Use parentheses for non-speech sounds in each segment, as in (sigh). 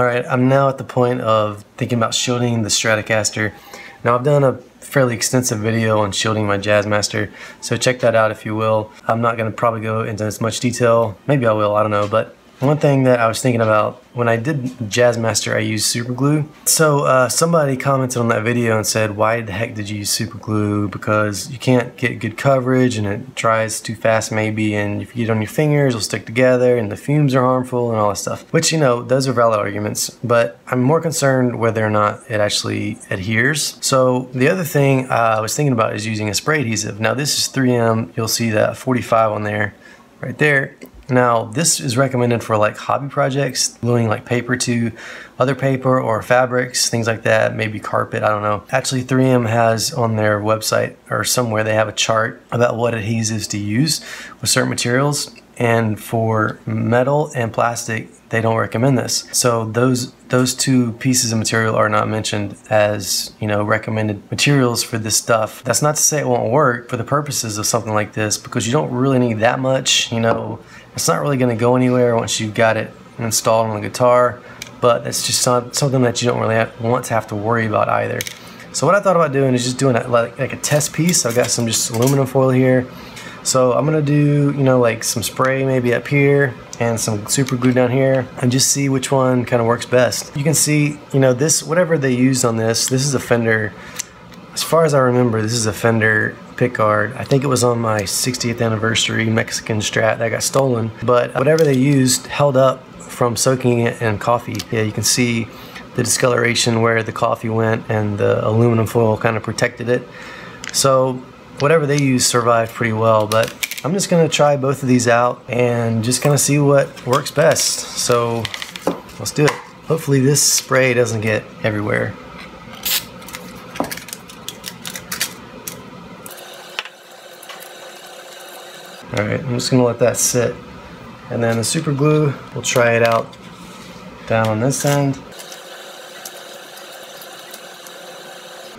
Alright, I'm now at the point of thinking about shielding the Stratocaster. Now I've done a fairly extensive video on shielding my Jazzmaster, so check that out if you will. I'm not going to probably go into as much detail, maybe I will, I don't know, but one thing that I was thinking about when I did Jazzmaster, I used super glue. So uh, somebody commented on that video and said, why the heck did you use super glue? Because you can't get good coverage and it dries too fast maybe and if you get on your fingers, it'll stick together and the fumes are harmful and all that stuff. Which, you know, those are valid arguments, but I'm more concerned whether or not it actually adheres. So the other thing I was thinking about is using a spray adhesive. Now this is 3M, you'll see that 45 on there, right there. Now, this is recommended for like hobby projects, gluing like paper to other paper or fabrics, things like that, maybe carpet, I don't know. Actually, 3M has on their website or somewhere, they have a chart about what adhesives to use with certain materials. And for metal and plastic, they don't recommend this. So those those two pieces of material are not mentioned as you know recommended materials for this stuff. That's not to say it won't work for the purposes of something like this because you don't really need that much. You know, it's not really going to go anywhere once you've got it installed on the guitar, but it's just not something that you don't really have, want to have to worry about either. So what I thought about doing is just doing a, like, like a test piece. I've got some just aluminum foil here. So I'm gonna do, you know, like some spray maybe up here and some super glue down here and just see which one kind of works best. You can see, you know, this, whatever they used on this, this is a Fender, as far as I remember, this is a Fender pickguard. I think it was on my 60th anniversary Mexican Strat that got stolen, but whatever they used held up from soaking it in coffee. Yeah, you can see the discoloration where the coffee went and the aluminum foil kind of protected it. So whatever they used survived pretty well, but I'm just gonna try both of these out and just kind of see what works best. So let's do it. Hopefully this spray doesn't get everywhere. All right, I'm just gonna let that sit. And then the super glue, we'll try it out down on this end.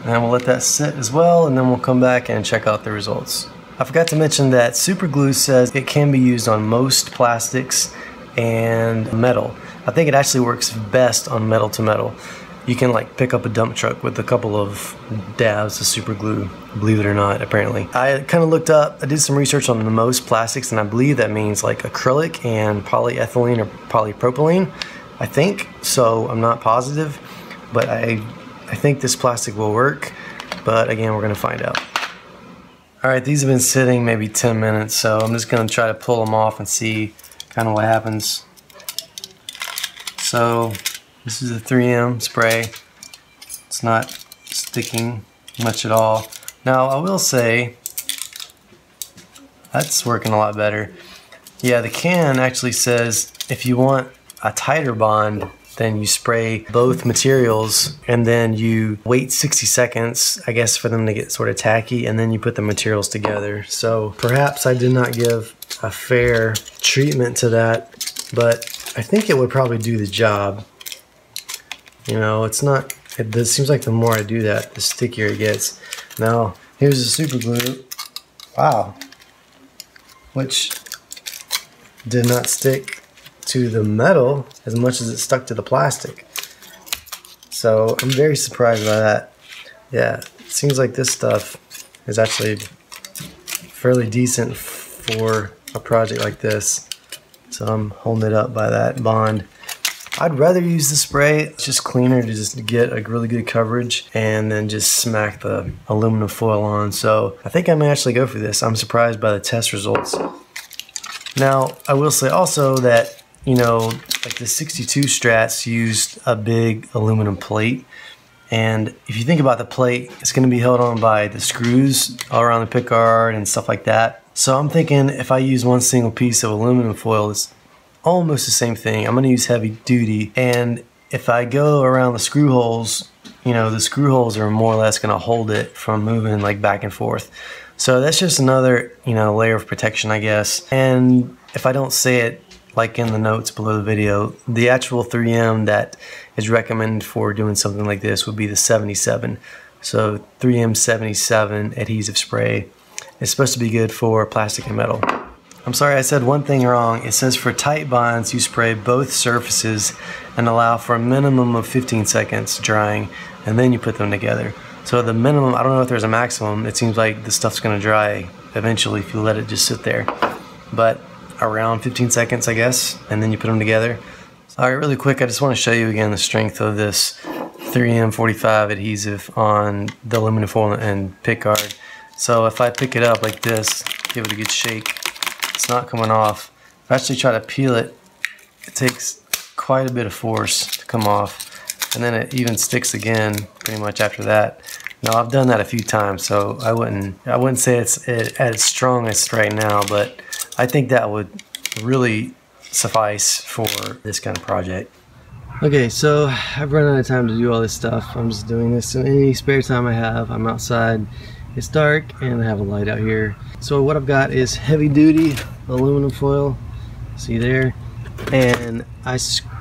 And we'll let that sit as well, and then we'll come back and check out the results. I forgot to mention that super glue says it can be used on most plastics and metal. I think it actually works best on metal to metal you can like pick up a dump truck with a couple of dabs of super glue believe it or not apparently. I kind of looked up i did some research on the most plastics and i believe that means like acrylic and polyethylene or polypropylene i think. So i'm not positive but i i think this plastic will work but again we're to find out. All right these have been sitting maybe 10 minutes so i'm just to try to pull them off and see kind of what happens. So this is a 3M spray. It's not sticking much at all. Now I will say that's working a lot better. Yeah, the can actually says if you want a tighter bond, then you spray both materials and then you wait 60 seconds, I guess, for them to get sort of tacky, and then you put the materials together. So perhaps I did not give a fair treatment to that, but I think it would probably do the job. You know, it's not, it, it seems like the more I do that, the stickier it gets. Now, here's the super glue. Wow. Which did not stick to the metal as much as it stuck to the plastic. So I'm very surprised by that. Yeah, seems like this stuff is actually fairly decent for a project like this. So I'm holding it up by that bond. I'd rather use the spray. It's just cleaner to just get a really good coverage and then just smack the aluminum foil on. So I think I may actually go for this. I'm surprised by the test results. Now, I will say also that, you know, like the 62 Strats used a big aluminum plate. And if you think about the plate, it's going to be held on by the screws all around the pickguard and stuff like that. So I'm thinking if I use one single piece of aluminum foil, it's almost the same thing. I'm going to use heavy duty. And if I go around the screw holes, you know, the screw holes are more or less going to hold it from moving like back and forth. So that's just another, you know, layer of protection, I guess. And if I don't say it like in the notes below the video, the actual 3M that is recommended for doing something like this would be the 77. So 3M 77 adhesive spray. It's supposed to be good for plastic and metal. I'm sorry, I said one thing wrong. It says for tight bonds, you spray both surfaces and allow for a minimum of 15 seconds drying, and then you put them together. So the minimum, I don't know if there's a maximum. It seems like the stuff's gonna dry eventually if you let it just sit there. But around 15 seconds, I guess, and then you put them together. All right, really quick, I just wanna show you again the strength of this 3M45 adhesive on the aluminum foil and pickguard. So if I pick it up like this, give it a good shake, it's not coming off. If I actually try to peel it, it takes quite a bit of force to come off. And then it even sticks again pretty much after that. Now I've done that a few times, so I wouldn't I wouldn't say it's at its strongest right now, but I think that would really suffice for this kind of project. Okay, so I've run out of time to do all this stuff. I'm just doing this in any spare time I have. I'm outside it's dark and I have a light out here. So what I've got is heavy duty aluminum foil. See there? And I,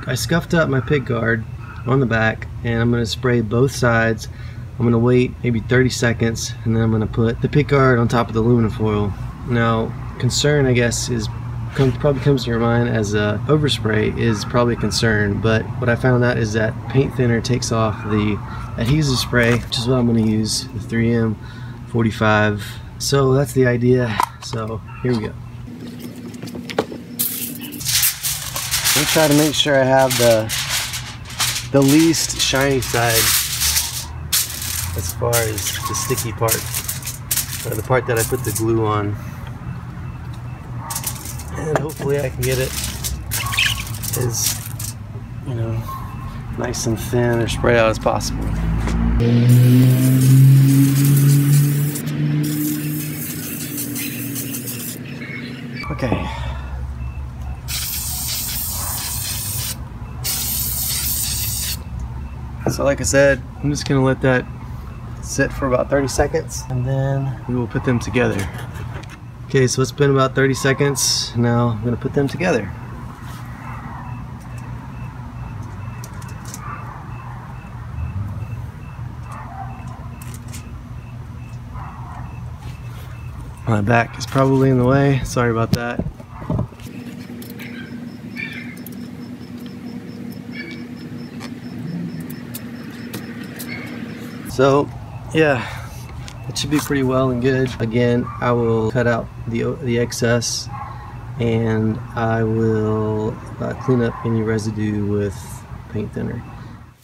I scuffed up my pick guard on the back and I'm going to spray both sides. I'm going to wait maybe 30 seconds and then I'm going to put the pick guard on top of the aluminum foil. Now concern I guess is comes, probably comes to your mind as a overspray is probably a concern but what I found out is that paint thinner takes off the adhesive spray which is what I'm going to use the 3M 45 so that's the idea. So here we go. I'm try to make sure I have the the least shiny side as far as the sticky part or the part that I put the glue on. And hopefully I can get it as you know nice and thin or spread out as possible Okay. So like I said, I'm just gonna let that sit for about 30 seconds and then we will put them together. Okay, so it's been about 30 seconds. Now I'm gonna put them together. My back is probably in the way. Sorry about that. So, yeah, it should be pretty well and good. Again, I will cut out the, the excess and I will uh, clean up any residue with paint thinner.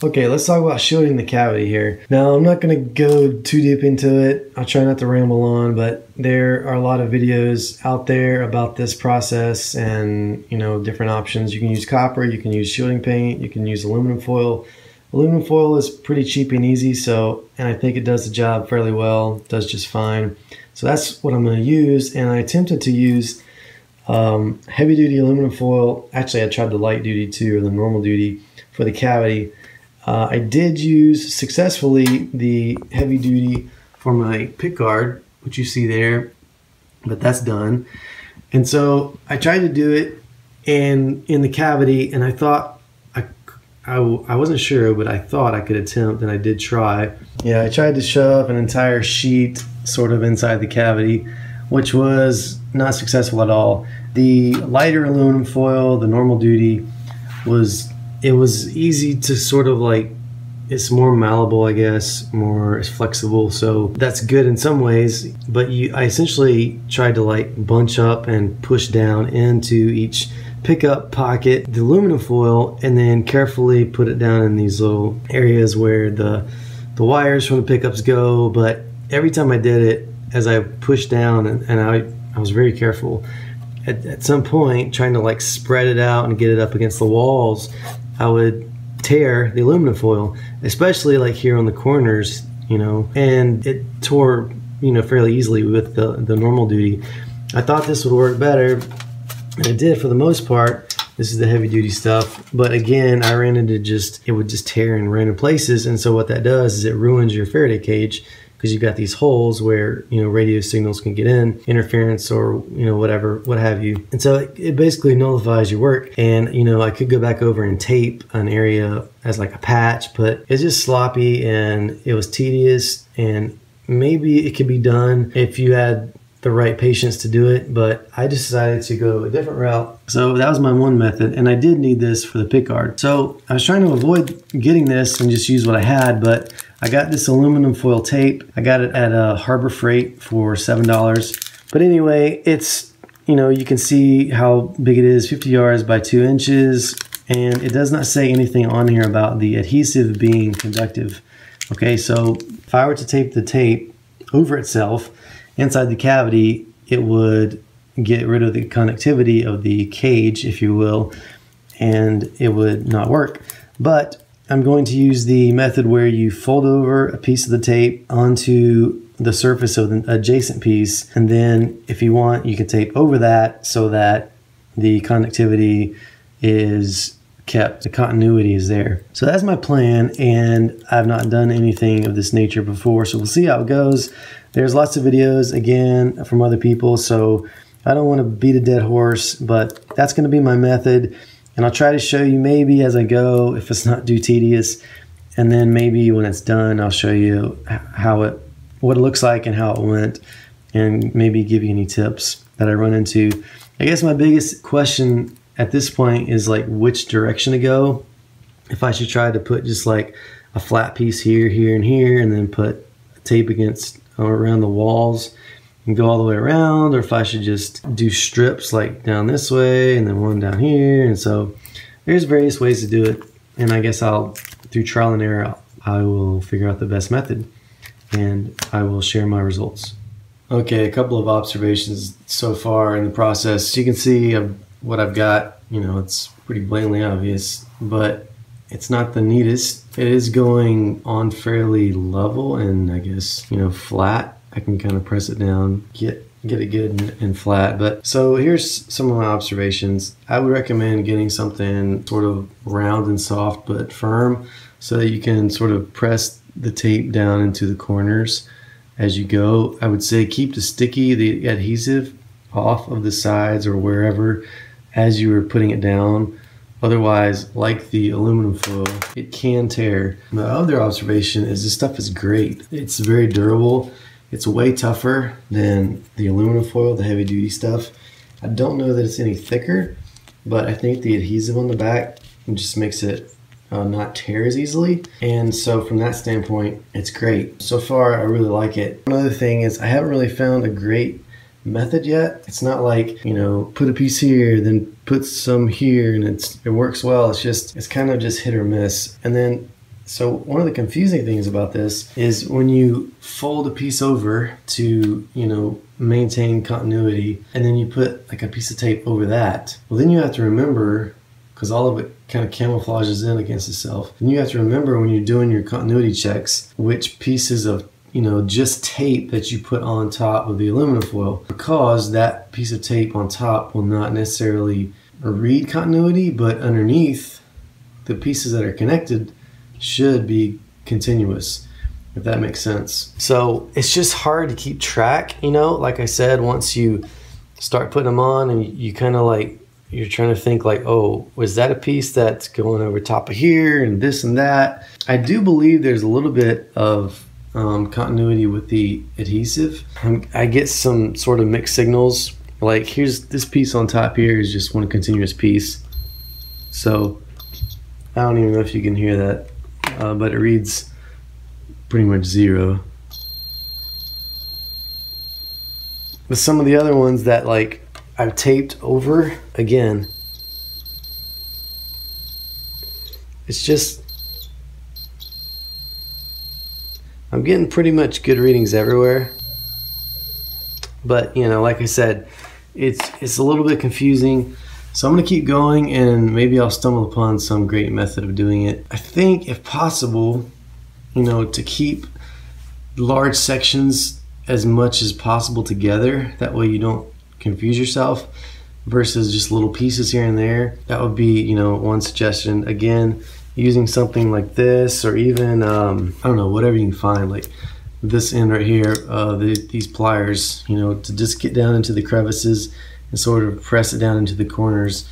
Okay, let's talk about shielding the cavity here. Now, I'm not going to go too deep into it. I'll try not to ramble on, but there are a lot of videos out there about this process and, you know, different options. You can use copper, you can use shielding paint, you can use aluminum foil. Aluminum foil is pretty cheap and easy, so, and I think it does the job fairly well, does just fine. So that's what I'm going to use, and I attempted to use um, heavy duty aluminum foil. Actually, I tried the light duty too, or the normal duty for the cavity uh, I did use successfully the heavy duty for my pick guard, which you see there, but that's done. And so I tried to do it and in the cavity, and I thought I, I, I wasn't sure, but I thought I could attempt, and I did try. Yeah, I tried to shove an entire sheet sort of inside the cavity, which was not successful at all. The lighter aluminum foil, the normal duty, was it was easy to sort of like it's more malleable i guess more it's flexible so that's good in some ways. But you i essentially tried to like bunch up and push down into each pickup pocket the aluminum foil and then carefully put it down in these little areas where the the wires from the pickups go. But every time i did it as i pushed down and, and i i was very careful at, at some point trying to like spread it out and get it up against the walls I would tear the aluminum foil, especially like here on the corners, you know, and it tore, you know, fairly easily with the, the normal duty. I thought this would work better, and it did for the most part. This is the heavy duty stuff. But again, I ran into just, it would just tear in random places. And so what that does is it ruins your Faraday cage because you've got these holes where you know radio signals can get in, interference or you know whatever, what have you. And so it, it basically nullifies your work. And you know I could go back over and tape an area as like a patch, but it's just sloppy and it was tedious and maybe it could be done if you had the right patience to do it, but I decided to go a different route. So that was my one method, and I did need this for the pickguard. So I was trying to avoid getting this and just use what I had, but I got this aluminum foil tape. I got it at a Harbor Freight for $7. But anyway, it's, you know, you can see how big it is, 50 yards by two inches, and it does not say anything on here about the adhesive being conductive. Okay, so if I were to tape the tape over itself inside the cavity, it would get rid of the conductivity of the cage, if you will, and it would not work. But I'm going to use the method where you fold over a piece of the tape onto the surface of the adjacent piece, and then if you want, you can tape over that so that the conductivity is kept, the continuity is there. So that's my plan, and I've not done anything of this nature before, so we'll see how it goes. There's lots of videos, again, from other people, so I don't want to beat a dead horse, but that's going to be my method, and I'll try to show you maybe as I go if it's not too tedious, and then maybe when it's done, I'll show you how it, what it looks like and how it went, and maybe give you any tips that I run into. I guess my biggest question at this point is like which direction to go. If I should try to put just like a flat piece here, here, and here, and then put tape against uh, around the walls and go all the way around, or if I should just do strips like down this way and then one down here. And so there's various ways to do it. And I guess I'll, through trial and error, I will figure out the best method and I will share my results. Okay, a couple of observations so far in the process. You can see what I've got, you know, it's pretty blatantly obvious, but it's not the neatest. It is going on fairly level and I guess, you know, flat. I can kind of press it down, get get it good and, flat. But so here's some of my observations. I would recommend getting something sort of round and soft but firm so that you can sort of press the tape down into the corners as you go. I would say keep the sticky, the adhesive off of the sides or wherever as you are putting it down. Otherwise, like the aluminum foil, it can tear. My other observation is this stuff is great. It's very durable. It's way tougher than the aluminum foil, the heavy duty stuff. I don't know that it's any thicker, but I think the adhesive on the back just makes it uh, not tear as easily. And so from that standpoint, it's great. So far, I really like it. Another thing is I haven't really found a great method yet. It's not like, you know, put a piece here, then put some here and it's it works well. It's just it's kind of just hit or miss. And then so one of the confusing things about this is when you fold a piece over to, you know, maintain continuity and then you put like a piece of tape over that. Well, then you have to remember because all of it kind of camouflages in against itself. And you have to remember when you're doing your continuity checks which pieces of you know, just tape that you put on top of the aluminum foil because that piece of tape on top will not necessarily read continuity, but underneath the pieces that are connected should be continuous, if that makes sense. So it's just hard to keep track, you know, like I said, once you start putting them on and you, you kind of like, you're trying to think like, oh, was that a piece that's going over top of here and this and that? I do believe there's a little bit of um, continuity with the adhesive. I'm, I get some sort of mixed signals. Like here's this piece on top here is just one continuous piece. So I don't even know if you can hear that, uh, but it reads pretty much zero. But some of the other ones that like I've taped over again, it's just I'm getting pretty much good readings everywhere. But, you know, like I said, it's it's a little bit confusing. So I'm going to keep going and maybe I'll stumble upon some great method of doing it. I think if possible, you know, to keep large sections as much as possible together. That way you don't confuse yourself versus just little pieces here and there. That would be, you know, one suggestion. Again, using something like this or even um, I don't know whatever you can find like this end right here uh, the, these pliers you know to just get down into the crevices and sort of press it down into the corners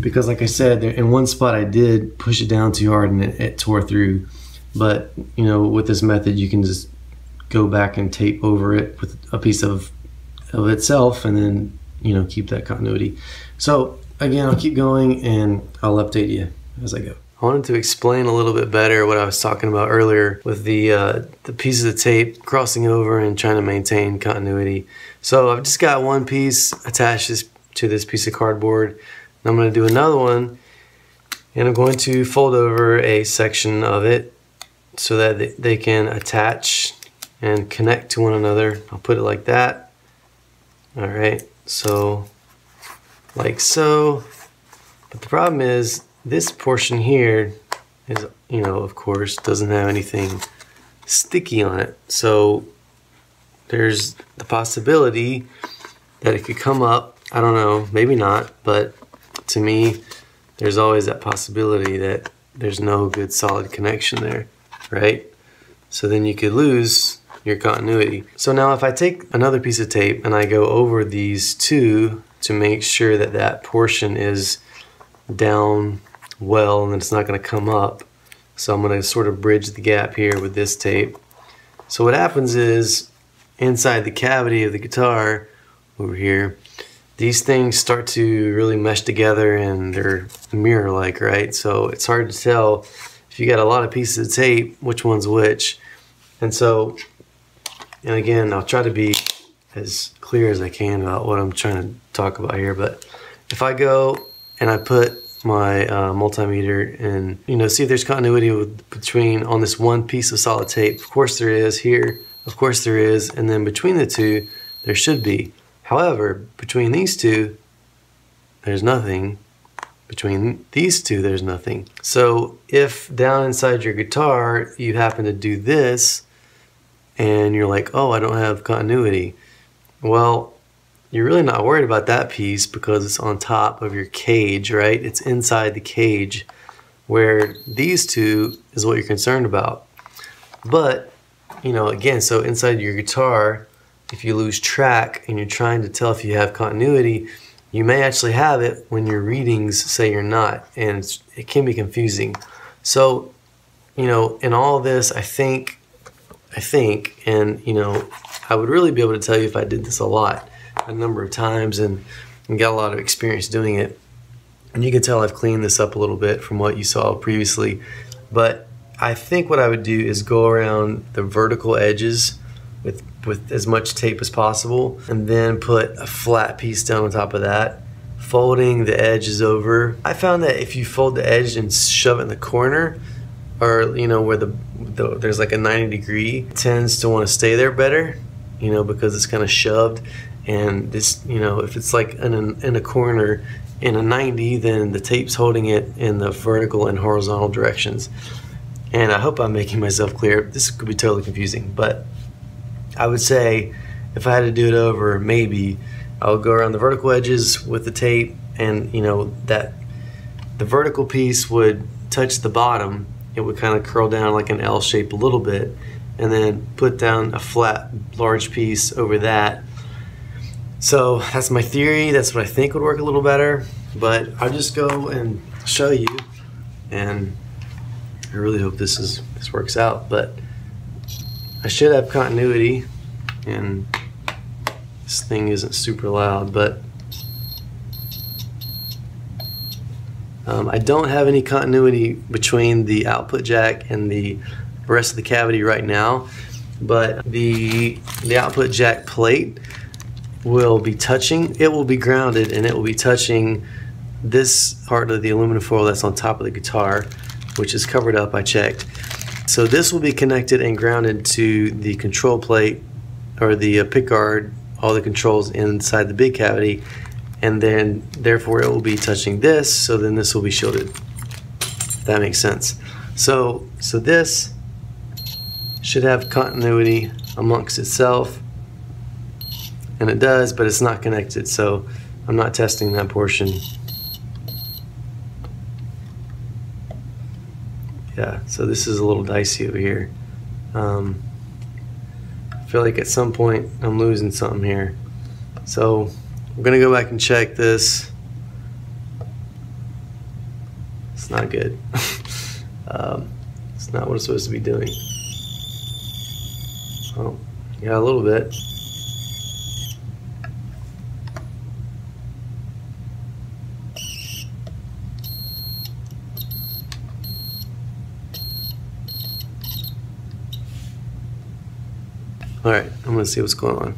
because like I said in one spot I did push it down too hard and it, it tore through but you know with this method you can just go back and tape over it with a piece of of itself and then, you know, keep that continuity. So again, I'll keep going and I'll update you as I go. I wanted to explain a little bit better what I was talking about earlier with the uh, the pieces of tape crossing over and trying to maintain continuity. So I've just got one piece attached to this piece of cardboard. I'm going to do another one and I'm going to fold over a section of it so that they can attach and connect to one another. I'll put it like that. All right, so like so. But the problem is this portion here is, you know, of course, doesn't have anything sticky on it. So there's the possibility that it could come up. I don't know, maybe not, but to me, there's always that possibility that there's no good solid connection there, right? So then you could lose your continuity. So now if I take another piece of tape and I go over these two to make sure that that portion is down well and it's not going to come up. So I'm going to sort of bridge the gap here with this tape. So what happens is inside the cavity of the guitar over here, these things start to really mesh together and they're mirror-like, right? So it's hard to tell if you got a lot of pieces of tape, which one's which. And so, and again, I'll try to be as clear as I can about what I'm trying to talk about here. But if I go and I put my uh, multimeter and you know see if there's continuity with, between on this one piece of solid tape of course there is here of course there is and then between the two there should be however between these two there's nothing between these two there's nothing so if down inside your guitar you happen to do this and you're like oh I don't have continuity well, you're really not worried about that piece because it's on top of your cage, right? It's inside the cage where these two is what you're concerned about. But, you know, again, so inside your guitar, if you lose track and you're trying to tell if you have continuity, you may actually have it when your readings say you're not, and it can be confusing. So, you know, in all this, I think, I think, and you know, I would really be able to tell you if I did this a lot, a number of times, and, and got a lot of experience doing it. And you can tell I've cleaned this up a little bit from what you saw previously. But I think what I would do is go around the vertical edges with, with as much tape as possible and then put a flat piece down on top of that folding the edges over. I found that if you fold the edge and shove it in the corner, or you know where the, the there's like a 90 degree, tends to want to stay there better you know, because it's kind of shoved. And this, you know, if it's like in a, in a corner in a 90, then the tape's holding it in the vertical and horizontal directions. And I hope I'm making myself clear. This could be totally confusing, but I would say if I had to do it over, maybe I would go around the vertical edges with the tape and, you know, that the vertical piece would touch the bottom. It would kind of curl down like an L shape a little bit and then put down a flat large piece over that. So that's my theory. That's what I think would work a little better. But I'll just go and show you. And I really hope this is this works out. But I should have continuity. And this thing isn't super loud, but um, I don't have any continuity between the output jack and the rest of the cavity right now, but the, the output jack plate will be touching, it will be grounded and it will be touching this part of the aluminum foil that's on top of the guitar, which is covered up, I checked. So this will be connected and grounded to the control plate or the uh, pickguard, all the controls inside the big cavity, and then therefore it will be touching this, so then this will be shielded. That makes sense. So, so this should have continuity amongst itself and it does but it's not connected so I'm not testing that portion yeah so this is a little dicey over here. Um, I feel like at some point I'm losing something here. So I'm gonna go back and check this. It's not good. (laughs) Um, it's not what it's supposed to be doing. Oh, yeah, a little bit. Alright, I'm gonna see what's going on.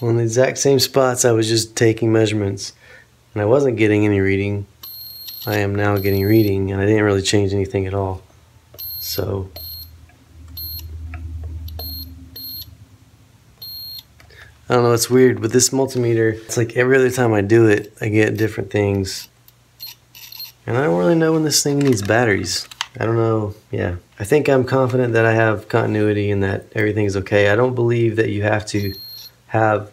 On the exact same spots I was just taking measurements and I wasn't getting any reading. I am now getting reading and I didn't really change anything at all. So I don't know, it's weird, but this multimeter, it's like every other time I do it, I get different things. And I don't really know when this thing needs batteries. I don't know, yeah. I think I'm confident that I have continuity and that everything's okay. I don't believe that you have to have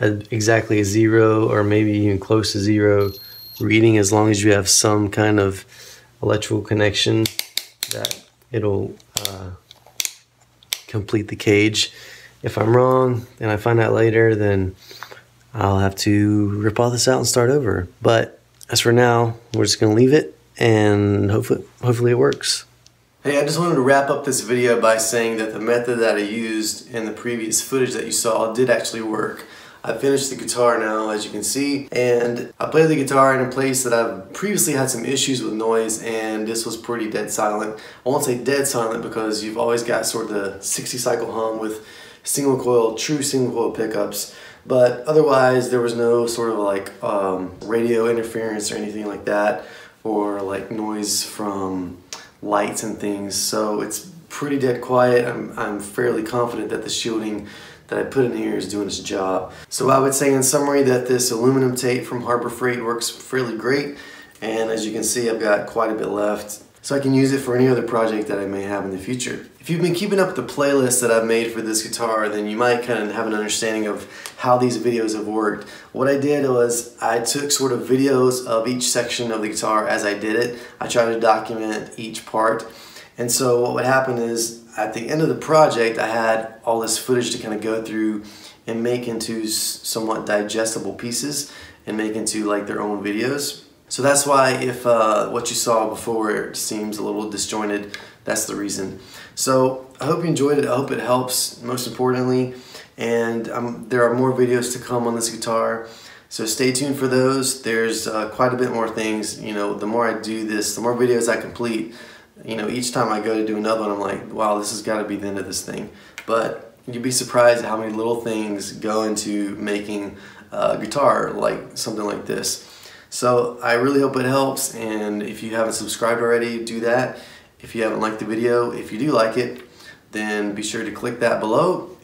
a, exactly a zero or maybe even close to zero reading as long as you have some kind of electrical connection that it'll uh, complete the cage. If I'm wrong and I find out later, then I'll have to rip all this out and start over. But as for now, we're just gonna leave it and hopefully, hopefully it works. Hey, I just wanted to wrap up this video by saying that the method that I used in the previous footage that you saw did actually work. I finished the guitar now, as you can see, and I played the guitar in a place that I've previously had some issues with noise, and this was pretty dead silent. I won't say dead silent because you've always got sort of the 60 cycle hum with single coil, true single coil pickups, but otherwise there was no sort of like um, radio interference or anything like that, or like noise from lights and things. So it's pretty dead quiet. I'm, I'm fairly confident that the shielding that I put in here is doing its job. So I would say in summary that this aluminum tape from Harbor Freight works fairly great. And as you can see, I've got quite a bit left. So I can use it for any other project that I may have in the future. If you've been keeping up with the playlist that I've made for this guitar, then you might kind of have an understanding of how these videos have worked. What I did was I took sort of videos of each section of the guitar as I did it. I tried to document each part. And so what would happen is at the end of the project, I had all this footage to kind of go through and make into somewhat digestible pieces and make into like their own videos. So that's why if uh, what you saw before seems a little disjointed, that's the reason. So I hope you enjoyed it. I hope it helps, most importantly. And um, there are more videos to come on this guitar. So stay tuned for those. There's uh, quite a bit more things. You know, the more I do this, the more videos I complete, you know, each time I go to do another one, I'm like, wow, this has got to be the end of this thing. But you'd be surprised at how many little things go into making a guitar like something like this. So I really hope it helps, and if you haven't subscribed already, do that. If you haven't liked the video, if you do like it, then be sure to click that below,